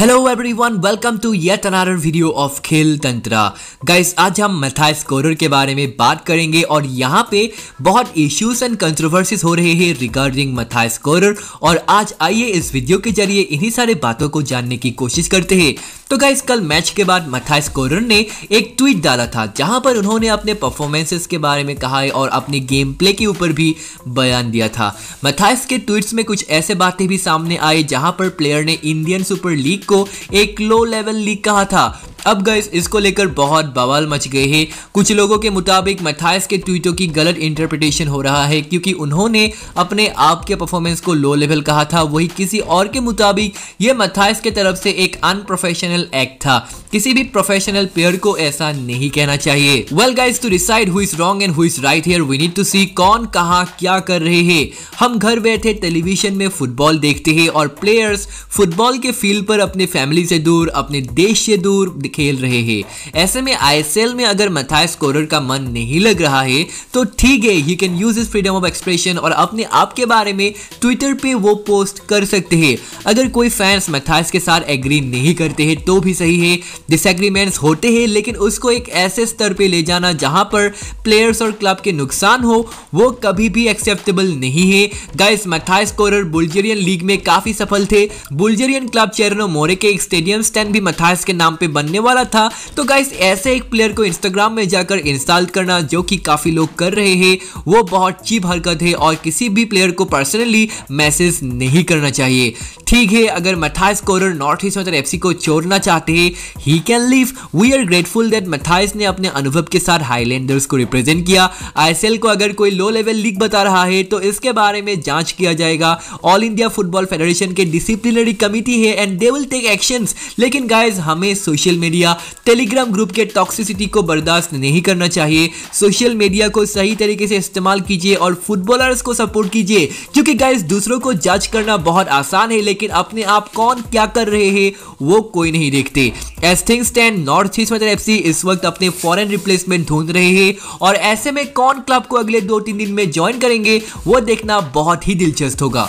Hello everyone welcome to yet another video of Khel Tantra guys आज हम मैथाई scorer के बारे में बात करेंगे और यहाँ पे बहुत इश्यूज़ एंड कंट्रोवर्सीज हो रहे हैं रिगार्डिंग मैथाई स्कोरर और आज आइए इस वीडियो के ज़रिए इन्हीं सारे बातों को जानने की कोशिश करते हैं। तो गाइस कल मैच के बाद मैथाई स्कोरर ने एक ट्वीट डाला था, जहाँ पर उन्होंने अपने परफॉर्मेंसेस के बारे में कहा है और अपने गेम प्ले के ऊपर भी बयान दिया था। मैथाइस के ट्वीट्स में कुछ ऐसे बातें भी सामने आई जहाँ पर प्लेयर ने इंडियन सुपर लीग को एक लो लेवल लीग कहा था। अब गैस इसको लेकर बहुत बवाल मच गए हैं। कुछ लोगों के मुताबिक मैथाइस के ट्वीटों की गलत इंटरप्रिटेशन हो रहा है, क्योंकि उन्होंने अपने आप के परफॉर्मेंस को लो लेवल कहा था। वही किसी और के मुताबिक ये मैथाइस के तरफ़ से एक अनप्रोफेशनल एक्ट था। किसी भी प्रोफेशनल प्लेयर को ऐसा नहीं कहना चाहिए। Well guys to decide who is wrong and who is right here we need to see कौन कहा क्या कर रहे हैं। हम घर बैठे टेलीविज़न में फुटबॉल देखते हैं और प्लेयर्स फुटबॉल के फ़ील्ड पर अपने फैमिली से दूर, अपने देश से दूर खेल रहे हैं। ऐसे में आईएसएल में अगर मथाई स्कोरर का मन नहीं लग रहा है तो ठीक है यू कैन यूज़ इस फ्रीडम ऑफ़ एक्सप्रेशन और अपने आप के बारे में ट्विटर पे वो पोस्ट कर सकते हैं। अगर कोई फैंस मैथाइस के साथ एग्री नहीं करते हैं तो भी सही है। डिसएग्रीमेंट्स होते हैं, लेकिन उसको एक ऐसे स्तर पे ले जाना जहाँ पर प्लेयर्स और क्लब के नुकसान हो, वो कभी भी एक्सेप्टेबल नहीं है। Guys Mathias Coureur Bulgarian league में काफ़ी सफल थे। बुल्गेरियन क्लब चेरनो मोरे के एक स्टेडियम स्टैंड भी मैथाइस के नाम पे बनने वाला था। तो गाइस ऐसे एक प्लेयर को इंस्टाग्राम में जाकर इंस्टॉल करना, जो कि काफ़ी लोग कर रहे हैं, वो बहुत चीप हरकत है और किसी भी प्लेयर को पर्सनली मैसेज नहीं करना चाहिए। ठीक है, अगर मैथाइस स्कोरर नॉर्थ ईस्ट मतलब एफसी को छोड़ना चाहते हैं he can leave we are grateful that Mathias ने अपने अनुभव के साथ हाईलैंडर्स को रिप्रेजेंट किया। आईएसएल को अगर कोई लो लेवल लीग बता रहा है तो इसके बारे में जाँच किया जाएगा। ऑल इंडिया फुटबॉल फेडरेशन के डिसिप्लिनरी कमिटी है and they will take actions लेकिन गाइज़ हमें सोशल मीडिया टेलीग्राम ग्रुप के टॉक्सिसिटी को बर्दाश्त नहीं करना चाहिए। सोशल मीडिया को सही तरीके से इस्तेमाल कीजिए और फुटबॉलर्स को सपोर्ट कीजिए। क्योंकि गाइस दूसरों को जज करना बहुत आसान है, लेकिन अपने आप कौन क्या कर रहे हैं, वो कोई नहीं देखते। एस स्टैंड नॉर्थ ईस्ट मतलब एफसी इस वक्त अपने फॉरेन रिप्लेसमेंट ढूंढ रहे हैं और ऐसे में कौन क्लब को अगले दो तीन दिन में ज्वाइन करेंगे, वो देखना बहुत ही दिलचस्प होगा।